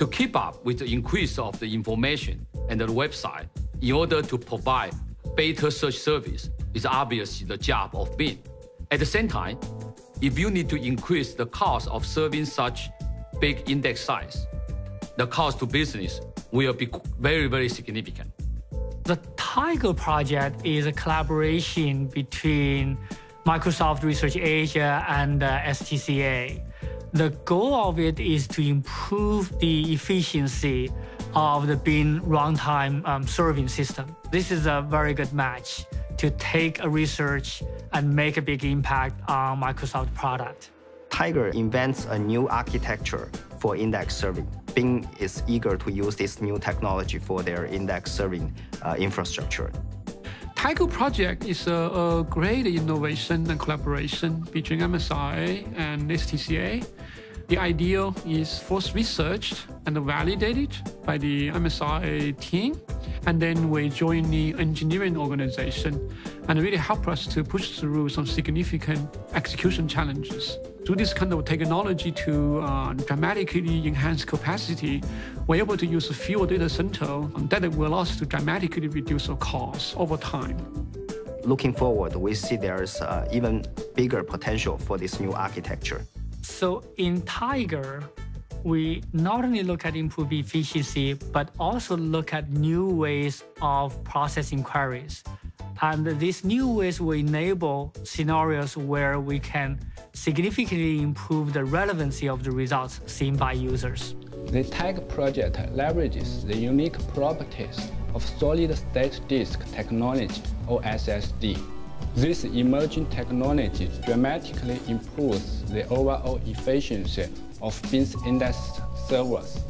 To keep up with the increase of the information and the website in order to provide better search service is obviously the job of Bing. At the same time, if you need to increase the cost of serving such big index size, the cost to business will be very, very significant. The Tiger project is a collaboration between Microsoft Research Asia and uh, STCA. The goal of it is to improve the efficiency of the Bing runtime um, serving system. This is a very good match to take a research and make a big impact on Microsoft product. Tiger invents a new architecture for index serving. Bing is eager to use this new technology for their index serving uh, infrastructure. Tiger project is a, a, great innovation and collaboration between MSRA and STCA. The idea is first researched and validated by the MSRA team, and then we join the engineering organization and really help us to push through some significant execution challenges. Through this kind of technology to uh, dramatically enhance capacity, we're able to use fewer data center that will allow us to dramatically reduce our costs over time. Looking forward, we see there's uh, even bigger potential for this new architecture. So in Tiger, we not only look at improved efficiency, but also look at new ways of processing queries. And these new ways will enable scenarios where we can significantly improve the relevancy of the results seen by users. The Tiger project leverages the unique properties of solid-state disk technology, or SSD. This emerging technology dramatically improves the overall efficiency of Bing's index servers.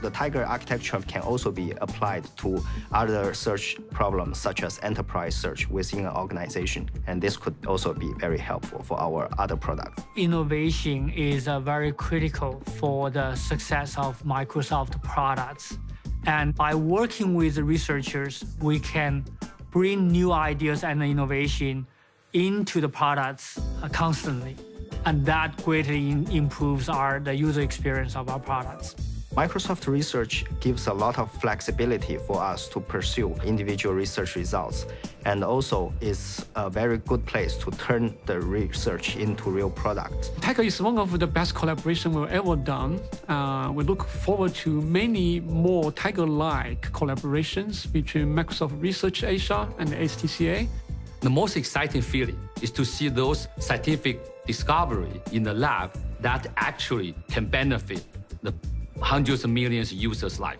The Tiger architecture can also be applied to other search problems, such as enterprise search within an organization. And this could also be very helpful for our other products. Innovation is uh, very critical for the success of Microsoft products. And by working with researchers, we can bring new ideas and innovation into the products uh, constantly. And that greatly improves our, the user experience of our products. Microsoft Research gives a lot of flexibility for us to pursue individual research results and also is a very good place to turn the research into real products. Tiger is one of the best collaboration we've ever done. Uh, we look forward to many more Tiger-like collaborations between Microsoft Research Asia and STCA. The most exciting feeling is to see those scientific discovery in the lab that actually can benefit the hundreds of millions of users' life.